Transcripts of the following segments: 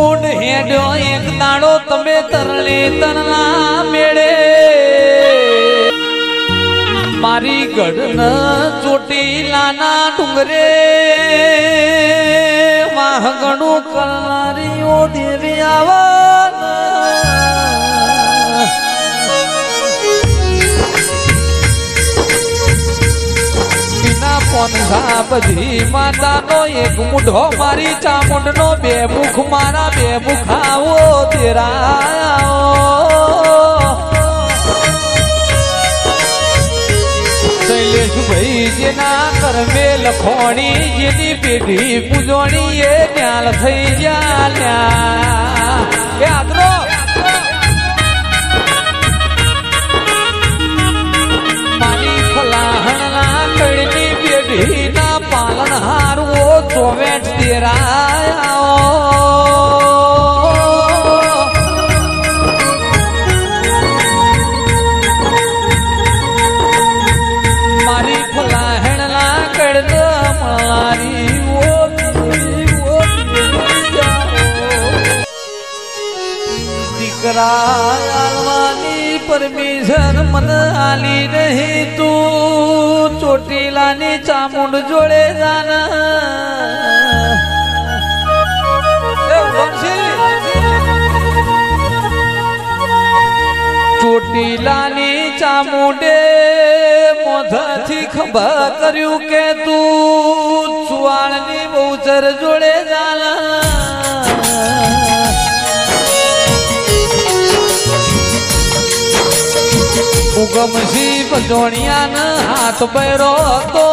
મુંડ હેડ્યો એક દાડો તમે તરલે તરલા મેળે. મારી ગઢન ચોટીલાના ડુંગરે, વાહગણું કરનારીઓ દેવી આવા પોનસા બધી માતાનો એક મુઢો મારી ચામુંડનો, બે મુખ મારા, બે મુખાઓ તેરા જેના કરમે લખોણી, જેની પેઢી પૂજોણી, એ થઈ ગયા એ આદરો પેઢીના પાલન હારવો ચોવેટ તેરાયા મારી ફલાહણના કળના મારી ઓતી ઓતી જાઓ દીકરા પરમિશન મને આલી નહીં તું ચોટીલાની ચામુંડ જોડે જાના એ વંશી! ચોટીલાની ચામુંડે મોઢાથી ખભા કર્યું કે તું ચુવાણની બહુચર જોડે જાના ઉગમસી જોણિયા હાથ બૈરો હતો.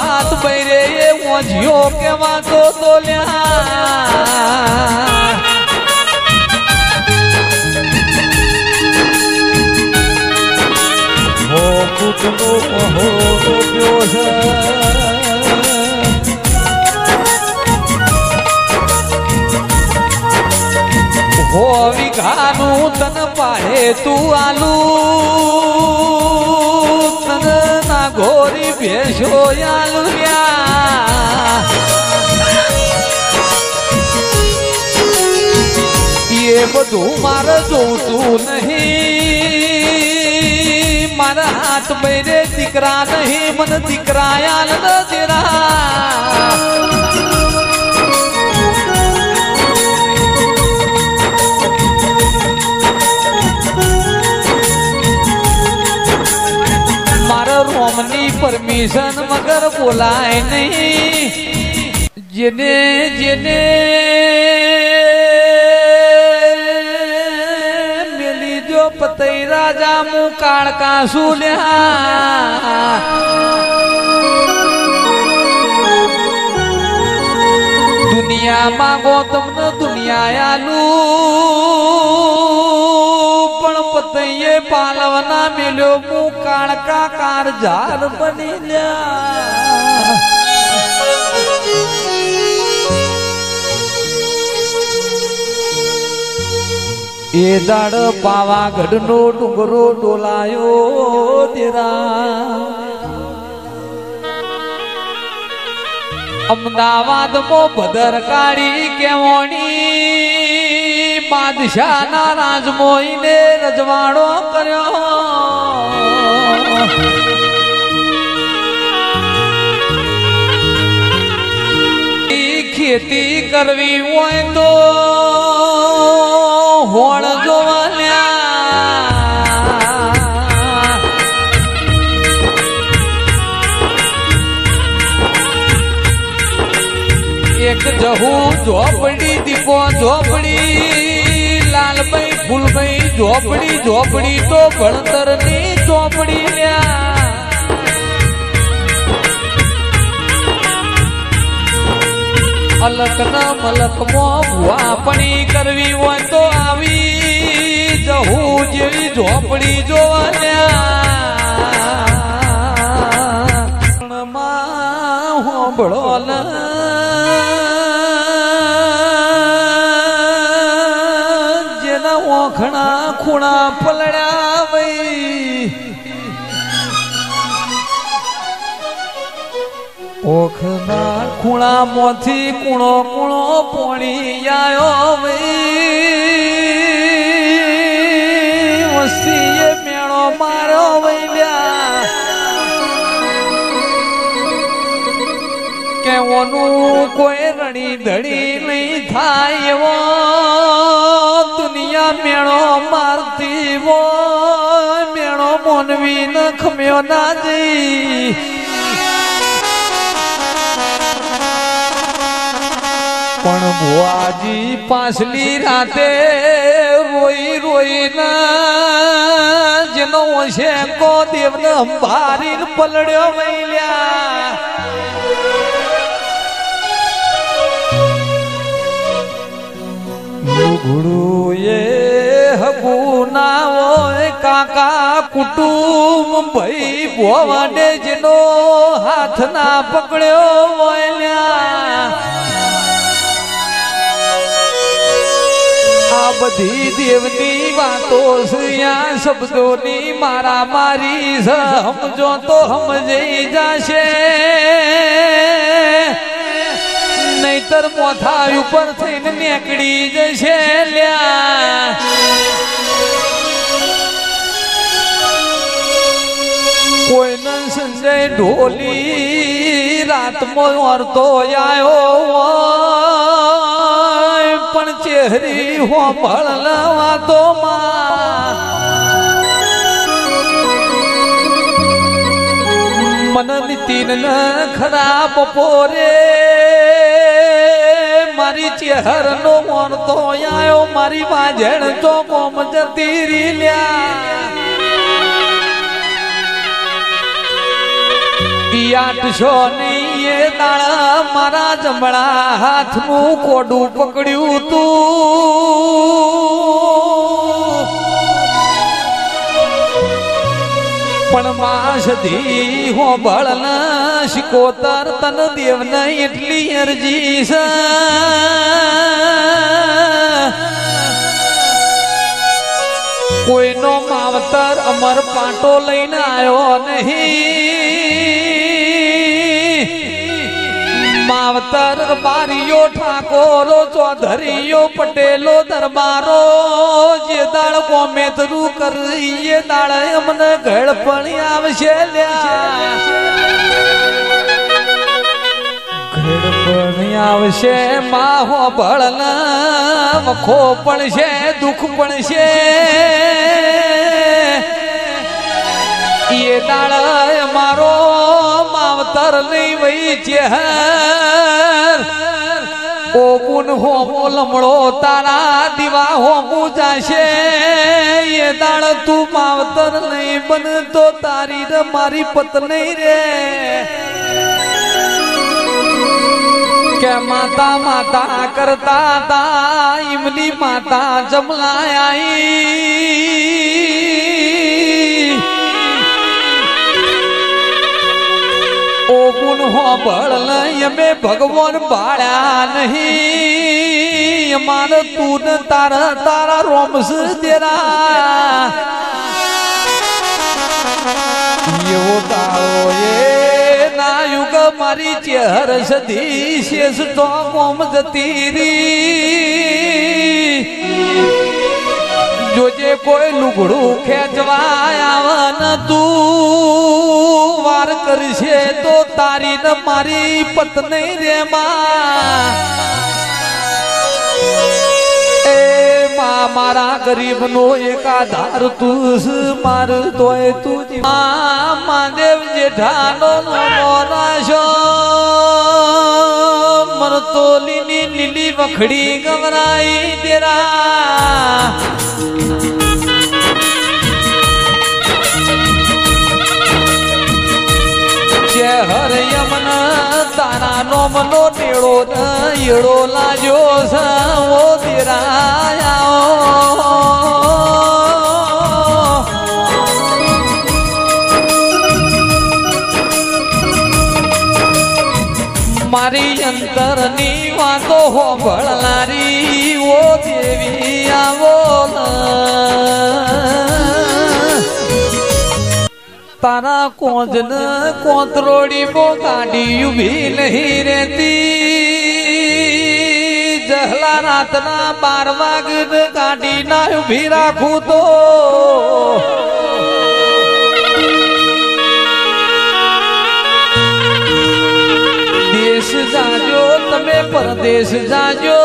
હાથ બૈરે એ મોજ્યો કે વાંચો તો લ્યા. કુટનો હો ડોબ્યો છે. હો વિઘાનું તન પાડે તું આલુ. ભેસો આલુ એ બધું મારે જોતું નહીં. મારા હાથ બૈરે દીકરા નહીં, મને દીકરા આલ પરમિશન મગર બોલાય નહીં. જેને જેને મેલી જો પતઈ રાજા મુ કાળકા સુલ્યા દુનિયામાં ગોતમ દુનિયા આલુ. પણ પતૈયે પાલવના મેલ્યો મુ કાણકા કાર ઝાડ બની લ્યા એ દાડ પાવાગઢ નો ડુંગરો ડોલાયો તેરા. અમદાવાદ મો ભદરકાળી કેવણી. બાદશાહ રાજમોહીને રજવાડો કર્યો. ખેતી કરવી હોય તો હોળ જોવાલ્યા. એક જહુ ઝોપડી દીપો ઝોપડી લાલભાઈ ગઈ ઝોપડી ઝોપડી તો ભણતરની ઝોપડી લ્યા. અલક ના મલક મો ભુવાપણી કરવી હોય તો આવી જહુ જેવી ઝોપડી જોવાલ્યા હોંભળો જેના ઘણા ખૂણા પલડ્યા વઈ. ઓખના ખૂણા મોથી કુણો કુણો પોણી આયો વઈ. વસ્તીએ મેળો મારો વૈલ્યા કેવોનું કોઈ રણી ધડી નહીં થાય એવો. દુનિયા મેળો મારતી વો મેળો મોનવી ન ખમ્યો ના જઈ પણ ભુઆજી પાછલી રાતે રોઈ રોઈ ના જેનો છે કો દેવને અંબારી પલડ્યો વૈલ્યા. લુગડું એ હોય કાકા કુટુંબ ભાઈ ભોવાડે જેનો હાથ ના પકડ્યો હોય આ બધી દેવની વાતો શ્રીયા શબ્દોની મારા મારી સમજો તો સમજી જશે. નહીતર મોથા ઉપર થઈને નીકળી જશે લ્યા. કોઈને સંજય ઢોલી રાતમાં ઓરતો આવ્યો પણ ચહેરી હોંભળવા તો મન નીતિન ખરાબ પોરે મારી ચહેર નો મોન તો આવ્યો મારી વાજણ તો કોમ જતી રી લ્યા એ દાળ મારા જમણા હાથનું કોડું પકડ્યું તું. પણ માસધી હો બળન શિકોતર તન દેવન એટલી અરજી કોઈનો માવતર અમર પાટો લઈને આવ્યો નહીં. માવતર બારીયો ઠાકોરો ચોધરીયો પટેલો, દરબારો, જે દાળ કોમેતરું કરી એ દાળ અમને ઘડપણી આવશે લ્યા. ઘડપણી આવશે, માહો ભળન વખો પણ છે દુઃખ પણ છે એ દાળ મારો માવતર નહીં વહી છે ઓ ગુન હોમો લમડો તારા દીવા હોમું જાશે. એ દાળ તું માવતર નહીં બનતો, તારી મારી પત્ની રે. કે માતા માતા કરતા તા ઇમની માતા જમલાઈ ઓગુણ હો બળ અમે ભગવાન બાળ્યા નહીં માન તું ને તારા તારા રોમસ તેરા એવો તારો એ ના યુગ મારી ચહેર સધી શેષ તો કોમ જતી રી જોજે કોઈ લુગડું ખેંચવા આવન તું. વાર કરશે તો તારી ને મારી પત્ની રે માં. માં મારા ગરીબ નો એકાધાર તું માર તોય તું મહાદેવ જેઠાનો મોરાશો મર તો લીલી લીલી વખડી ગવરાઈ તેરા હર યમન તારા નો મનો ટેળો ઈડો લાજો સવો તેરાયા મારી અંતરની વાતો હોભળનારી તારા કોંજન કોતરોડી બો કાઢી ઊભી નહીં રહેતી. જહલા રાતના બાર વાગ કાઢી ના ઊભી રાખું તો. દેશ જાજો, તમે પરદેશ જાજો.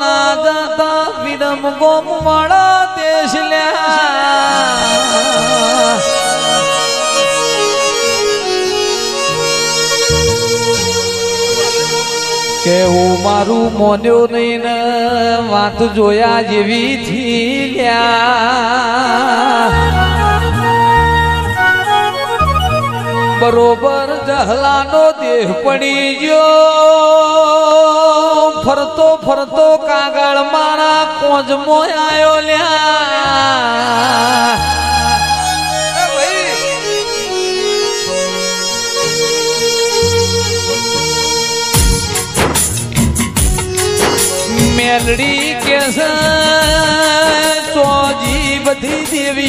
ના જાતા વિરમ ગોમ વાળા દેશ લ્યા. કે હું મારું મોન્યો નહીં ને વાત જોયા જેવી થી ગયા બરોબર જહલાનો દેહ પડી ગયો. ફરતો ફરતો કાગળ મારા કોજમો આવ્યો લ્યા.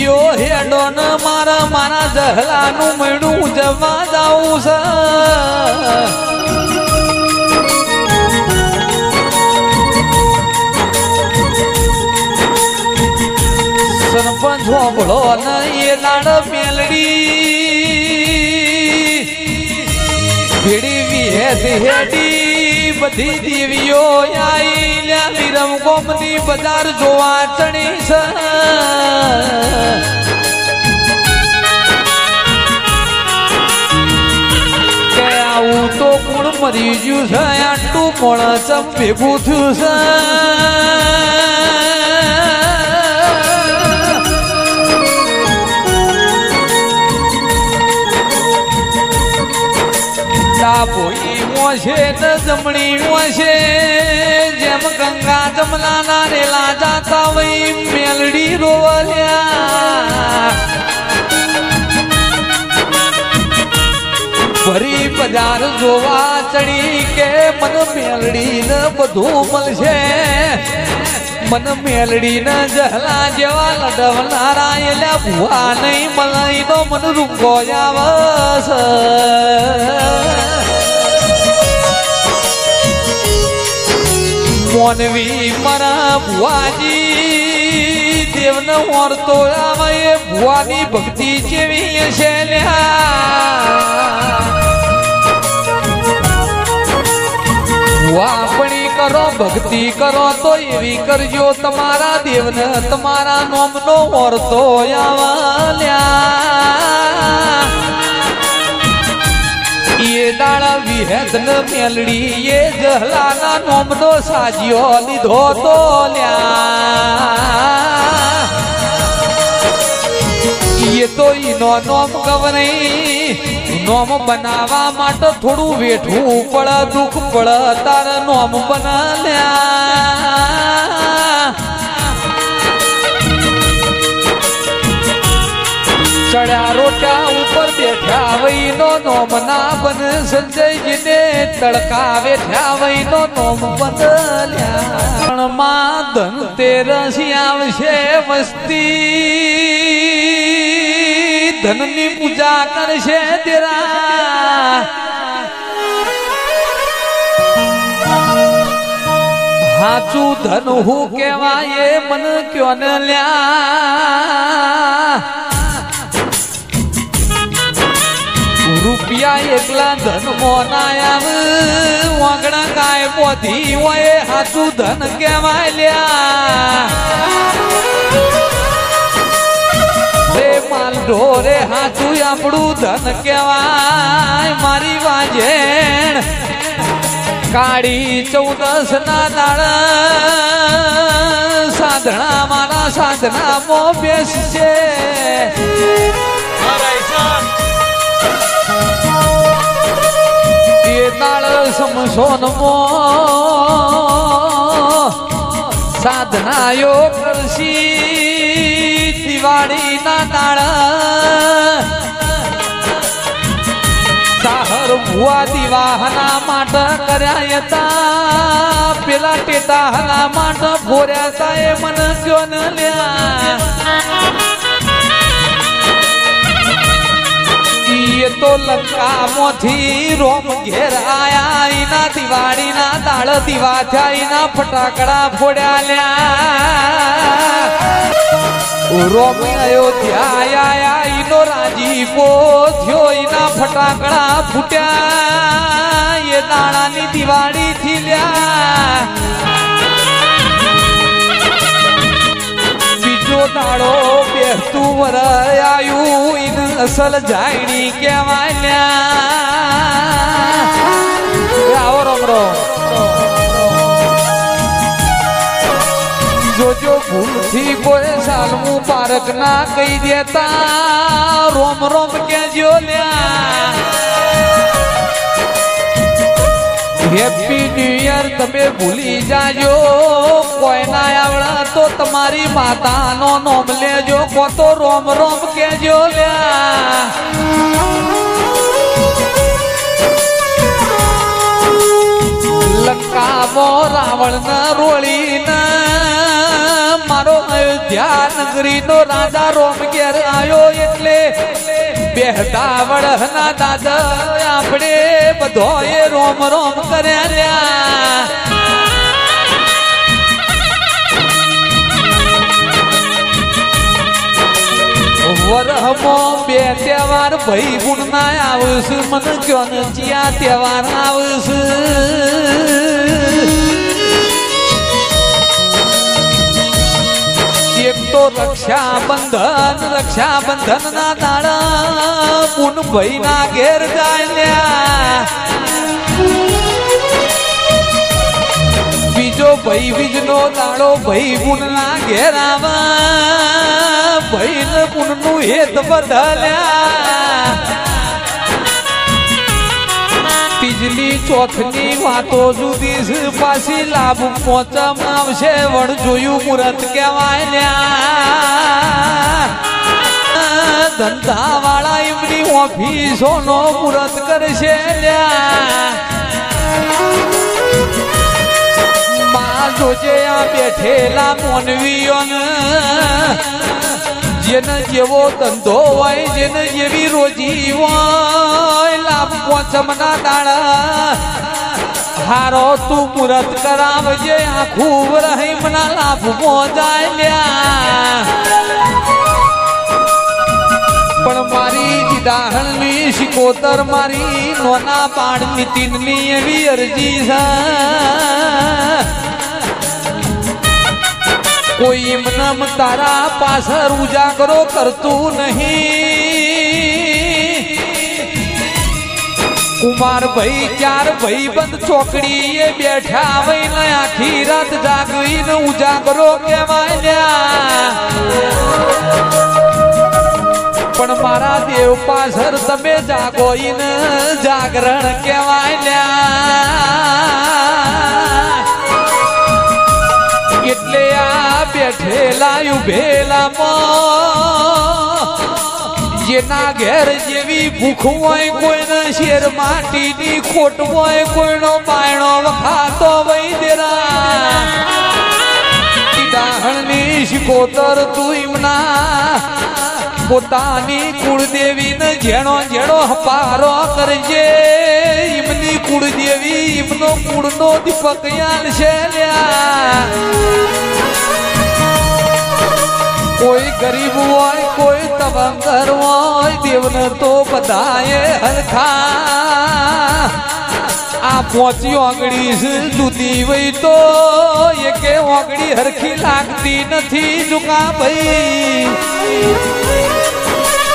દેવીઓ હેડો ન મારા મારા જહલાનું મણું જવા જાઉં છે. સરપંચ હોબળો ન એ લાડ મેલડી. ભીડી વિહેદ હેડી બધી દેવીઓ આઈ લ્યા વિરમ ગોમની બજાર જોવા ચણી છે. આવું તો કોણ મરી ગયું છે, આટલું પણ ચમ થયું છે. ડાબોઈ મોશે ને જમણી છે. જેમ ગંગા જમલાના રેલા જાતા વઈ મેલડી રોવલ્યા. ફરી બજાર જોવા ચડી કે મન મેલડી ને બધું મળશે. મન મેલડી ને જહલા જેવા લડવનારા એલા ભુવા નહીં મલાઈ તો મન રૂંગો આવસ મોનવી મારા ભુવાની દેવનો આવે એ ભુવાની ભક્તિ જેવી છે લ્યા. વાપણી કરો, ભક્તિ કરો તો એવી કરજો. તમારા દેવને તમારા નોમનો ઓરતો આવાલ્યા એ દાડા વિહેદ ન મેલડી એ જહલાના નોમનો સાજ્યો લીધો તો એ તો ઈનો નોમ ગવરાઈ, નોમ બનાવવા માટે થોડું વેઠવું પડે દુઃખ પડે તાર નોમ બનાલ્યા ચડ્યા રોટા ઉપર બેઠા વહીનો નોમ ના બન સંજયજીને તડકા બેઠા વહીનો નોમ બદલ્યા માં ધન તેરસી આવશે મસ્તી ધનની પૂજા કરશે તેરા. હાચું ધન હું કેવાય મન ક્યો ને લ્યા? રૂપિયા એકલા ધન મોનાયા વાંગણા કાય પોધી હોય, હાચું ધન કેવાય લ્યા. રે માલ ઢોરે હાચું આપણું ધન કેવાય મારી વાજેણ કાળી ચૌદસ ના દાળ. સાધણા મારા સાધના મો બેસશે. દાળ સમસોન મો સાધનાયો કરશી દિવાળી ના દાળ સાહર ભુવા દિવાહના માટે કર્યા હતા પેલા ટેટા હના માટે ભોર્યા તા એ મન ક્યો ન લ્યા એ તો લંકામાંથી રોમ ઘેર આયા ઈના દિવાળી ના દાળ દીવા થયા ઈના ફટાકડા ફોડ્યા લ્યા. રોમ અયોધ્યા ઈનો રાજીપો થયો ઈના ફટાકડા ફૂટ્યા, એ દાણાની દિવાળી થી લ્યા દાડો બેસતું વર આયું ઈન અસલ જાણી એ આવો રોમ રોમ જોજો ભૂલથી કોઈ સાલમું પારક ના કહી દેતા. રોમ રોમ કેજો લ્યા. હેપી ન્યુ યર તમે ભૂલી જાજો. કોઈ ના આવડા તો તમારી માતાનો નોમ લેજો. કો તો રોમ રોમ કેજો લ્યા. લંકામાં રાવણ રોળી મારો અયોધ્યા નગરી નો રાજા રોમ ઘેર આવ્યો એટલે બેહતા વડહના દાદા, આપણે બધો એ રોમ રોમ કર્યા રહ્યા. વરહમો બે તહેવાર ભાઈ ગુણ ના આવશે, મને ક્યો ને ચિયા તહેવાર આવશે? તો રક્ષાબંધન રક્ષાબંધન ના દાણા પુન ભાઈ ના ઘેર ગાલ્યા બીજો ભાઈ બીજ નો દાડો ભાઈ પૂન ના ઘેર આવા. ભાઈ પૂનનું હેત બદલ્યા તીજલી ચોથની વાતો જુદી છે પાછી લાભ પહોંચમ આવશે વણ જોયું મુરત કહેવાય ધંધા વાળા એમની ઓફિસો નો મુરત કરશે માં જોજે આ બેઠેલા મોનવીઓને. જેને જેવો ધંધો હોય, જેને જેવી રોજી હોય. પોચમના દાડા હારો તું મુરત કરાવજે, આખું રહીમના લાભ મોજાય લ્યા. પણ મારી જીદાહણની શિકોતર મારી નોના બાળ નીતિનની એવી અરજી છે. કોઈ એમનામ તારા પાછળ ઉજાગરો કરતું નહીં. કુમાર ભાઈ ચાર ભાઈ બંધ છોકરી એ બેઠા વઈ ને આખી રાત જાગવી ને ઉજાગરો કેવાય પણ મારા દેવ પાછળ તમે જાગો ને જાગરણ કહેવાય એટલે આ બેઠેલા ઉભેલામાં જેના ઘેર જેવી ભૂખ હોય કોઈને શેર માટીની ખોટ હોય, કોઈનો પાયણો વખાતો વહી દેરા ડાહણની શિકોતર તું એમના પોતાની કુળદેવીને જેણો જેણો હપારો કરજે. ઇમની કુળદેવી ઇમનો કુળનો દીપક યાલ છે લ્યા. કોઈ ગરીબ હોય, કોઈ તબંગર હોય, દેવને તો બધાએ હરખા. આ પોચી ઓગળી દૂધી વઈ તો એકે ઓગળી હરખી લાગતી નથી જુકા ભાઈ.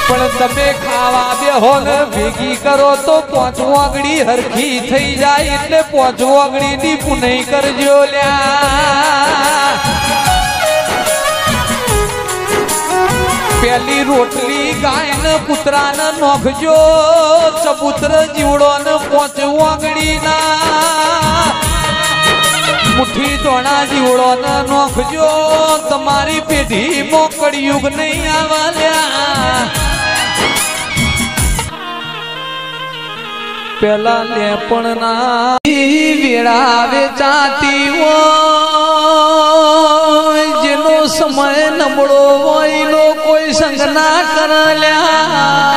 પણ તમે ખાવા બેહો ને, ભેગી કરો તો પોચું ઓગળી હરખી થઈ જાય, એટલે પોચું ઓગળી ની પુનઈ કરજો લ્યા. પેલી રોટલી ગાય ને કૂતરા ને નોખજો, ચબૂતર જીવડો ને પોચ વાગડી ના મુઠ્ઠી દોણા જીવડો ને નોખજો, તમારી પેઢી મોકળ યુગ નહીં આવલ્યા. પેલા લેપણ ના વેળાવે જાતી હોય, જેનો સમય નબળો હોય નો કોઈ સંગ ના કરલ્યા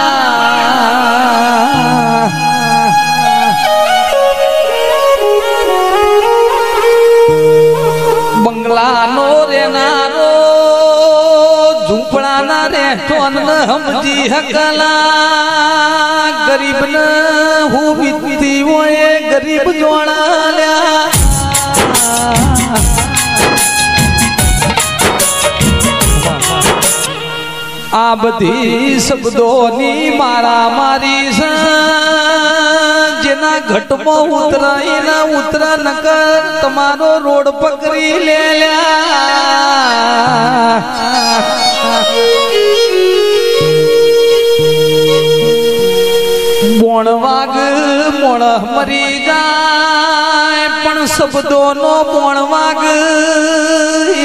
બંગલાનો રેનારો ઝૂંપડાના રહેઠો સમજી હકલા ગરીબ ને હું વિતી હોય ગરીબ જોણાલ્યા આ બધી શબ્દોની મારા મારી જેના ઘટમાં ઉતરાઈ એના ઉતરા નકર તમારો રોડ પકડી લે મોણ વાગ મોણ મરી જાય, પણ શબ્દોનો મોણ વાગ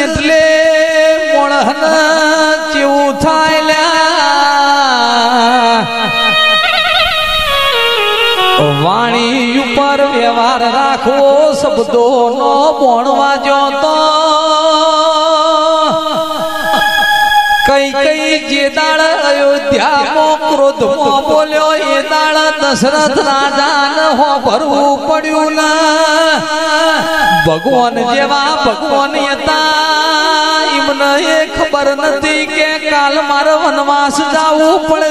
એટલે મોણ વ્યવહાર રાખવો શબ્દોનો બોણવા જો તો કઈ કઈ જે દાળ અયોધ્યામાં ક્રોધમાં બોલ્યો, એ દાળ દશરથ રાજાને હો ભરવું પડ્યું ના. ભગવાન જેવા ભગવાન હતા, એમને ખબર નથી કે કાલ મારે વનવાસ જવું પડે.